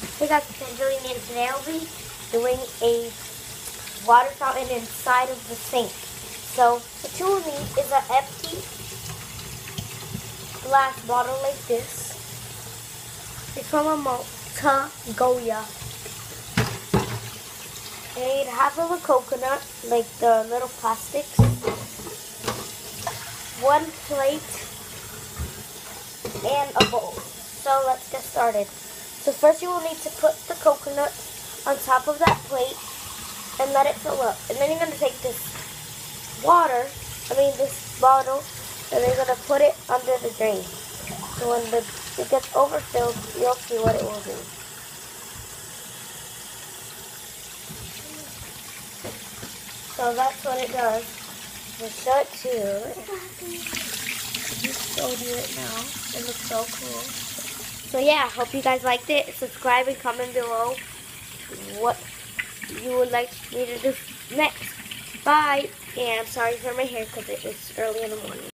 Hey guys, it's Angelina and today I'll be doing a water fountain inside of the sink. So the you will need is an empty glass bottle like this. It's from a Malta Goya. And half of a coconut, like the little plastics. One plate and a bowl. So let's get started. So first you will need to put the coconut on top of that plate and let it fill up. And then you're going to take this water, I mean this bottle, and you're going to put it under the drain. So when the, it gets overfilled, you'll see what it will do. So that's what it does. We'll show it to you. Just showed you it now. It looks so cool. So yeah, hope you guys liked it. Subscribe and comment below what you would like me to do next. Bye. And I'm sorry for my hair because it's early in the morning.